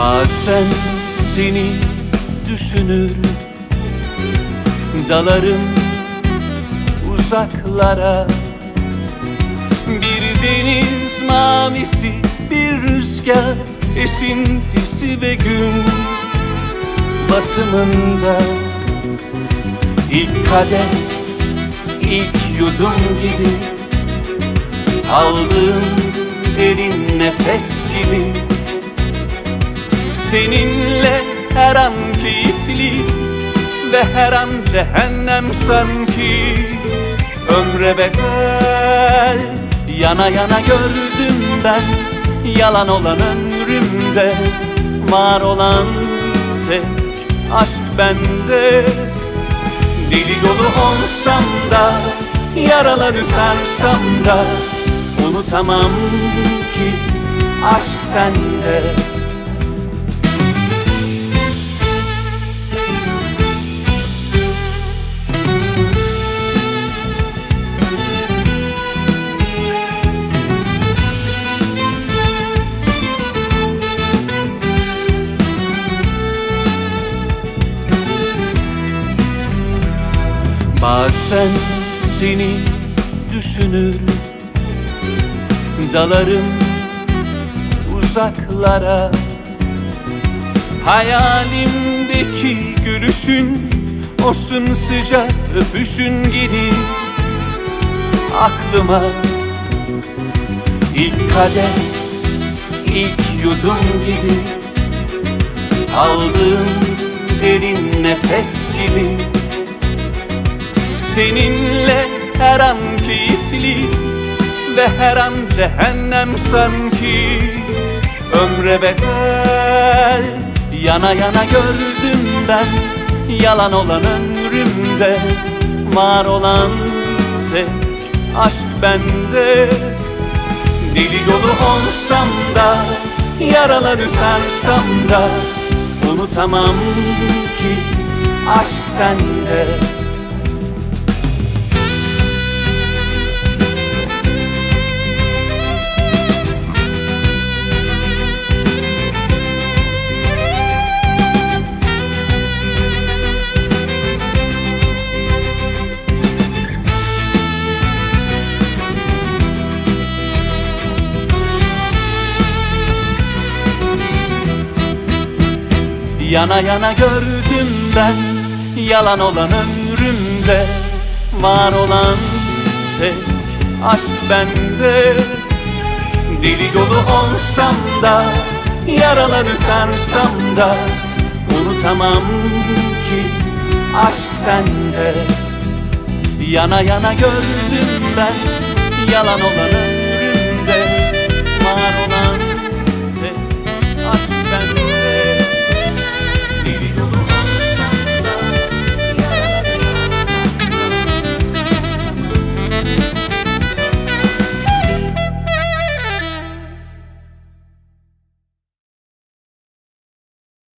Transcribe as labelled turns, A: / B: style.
A: Bazen seni düşünür Dalarım uzaklara. Bir deniz mavisi bir rüzgar esintisi ve gün batımında. İlk kadeh ilk yudum gibi aldığım derin nefes gibi seninle her an keyifli ve her an cehennem sanki. Ömre bedel yana yana gördüm ben yalan olan ömrümde. Var olan tek aşk bende. Deli dolu olsam da Yaraları sarsam da Unutamam ki Aşk sende Bazen seni düşünür Dalarım uzaklara. Hayalimdeki gülüşün O sımsıcak öpüşün gelir aklıma İlk kadeh, ilk yudum gibi Aldığım derin nefes gibi Seninle her an keyifli ve her an cehennem sanki. Ömre bedel yana yana gördüm ben Yalan olan ömrümde. Var olan tek aşk bende. Deli dolu olsam da yaraları sarsam da Unutamam ki aşk sende Yana yana gördüm ben Yalan olan ömrümde. Var olan tek aşk bende. Deli dolu olsam da Yaraları sarsam da Unutamam ki Aşk sende. Yana yana gördüm ben Yalan olan ömrümde. Var olan tek aşk